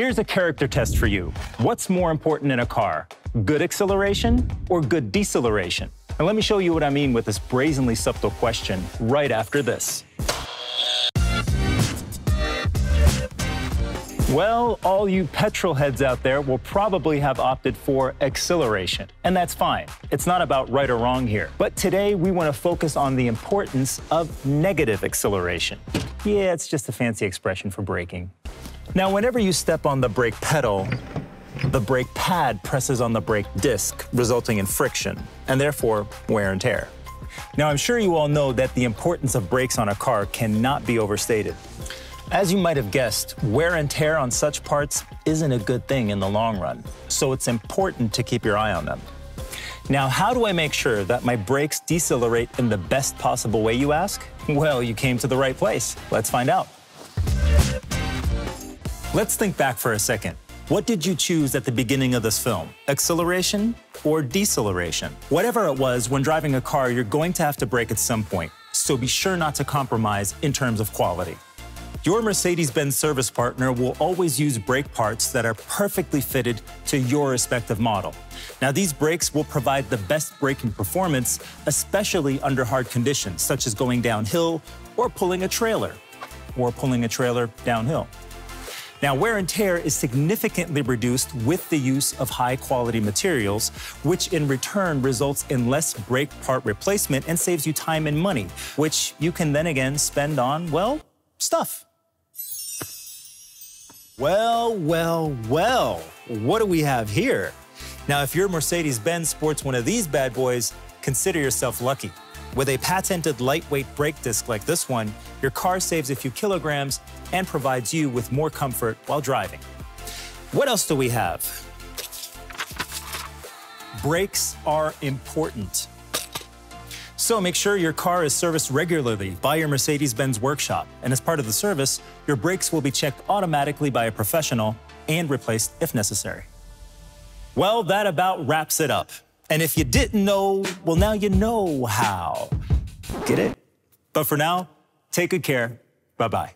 Here's a character test for you. What's more important in a car, good acceleration or good deceleration? And let me show you what I mean with this brazenly subtle question right after this. Well, all you petrol heads out there will probably have opted for acceleration, and that's fine. It's not about right or wrong here. But today we want to focus on the importance of negative acceleration. Yeah, it's just a fancy expression for braking. Now, whenever you step on the brake pedal, the brake pad presses on the brake disc, resulting in friction, and therefore wear and tear. Now, I'm sure you all know that the importance of brakes on a car cannot be overstated. As you might have guessed, wear and tear on such parts isn't a good thing in the long run, so it's important to keep your eye on them. Now, how do I make sure that my brakes decelerate in the best possible way, you ask? Well, you came to the right place. Let's find out. Let's think back for a second. What did you choose at the beginning of this film? Acceleration or deceleration? Whatever it was, when driving a car, you're going to have to brake at some point, so be sure not to compromise in terms of quality. Your Mercedes-Benz service partner will always use brake parts that are perfectly fitted to your respective model. Now, these brakes will provide the best braking performance, especially under hard conditions, such as going downhill or pulling a trailer, or pulling a trailer downhill. Now, wear and tear is significantly reduced with the use of high quality materials, which in return results in less brake part replacement and saves you time and money, which you can then again spend on, well, stuff. Well, well, well, what do we have here? Now, if your Mercedes-Benz sports one of these bad boys, consider yourself lucky. With a patented lightweight brake disc like this one, your car saves a few kilograms and provides you with more comfort while driving. What else do we have? Brakes are important. So make sure your car is serviced regularly by your Mercedes-Benz workshop. And as part of the service, your brakes will be checked automatically by a professional and replaced if necessary. Well, that about wraps it up. And if you didn't know, well, now you know how. Get it? But for now, take good care. Bye-bye.